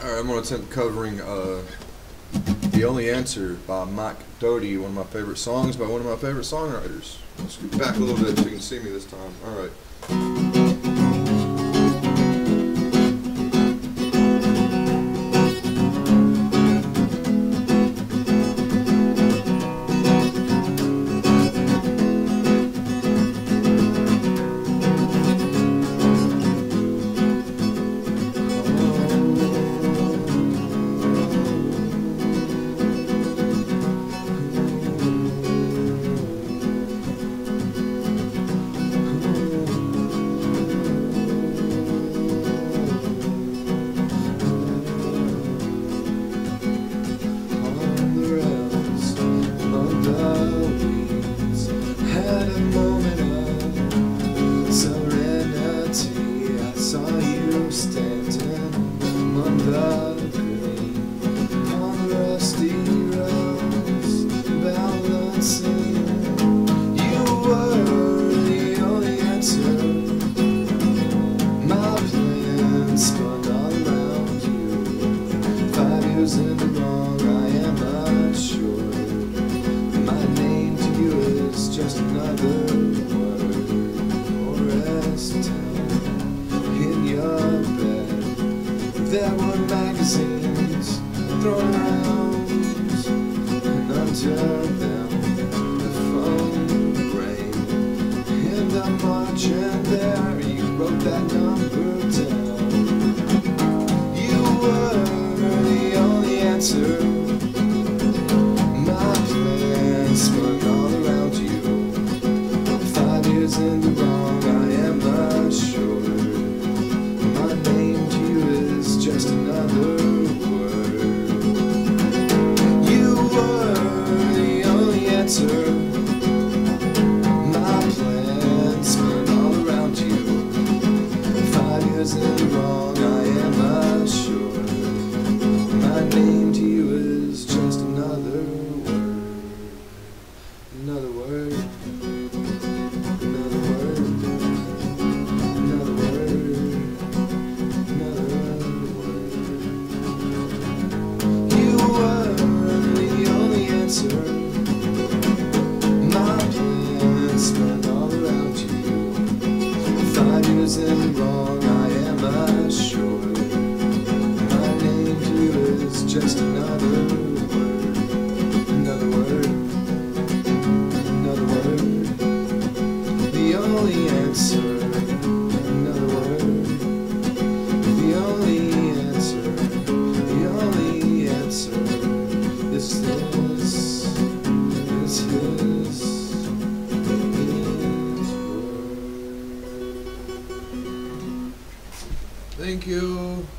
All right, I'm going to attempt covering uh, The Only Answer by Mike Doughty, one of my favorite songs by one of my favorite songwriters. Let's get back a little bit so you can see me this time. All right. There were magazines thrown around, and under them the phone rang. In the margin there, you wrote that number. isn't wrong, I am assured. My name here is just another. Thank you.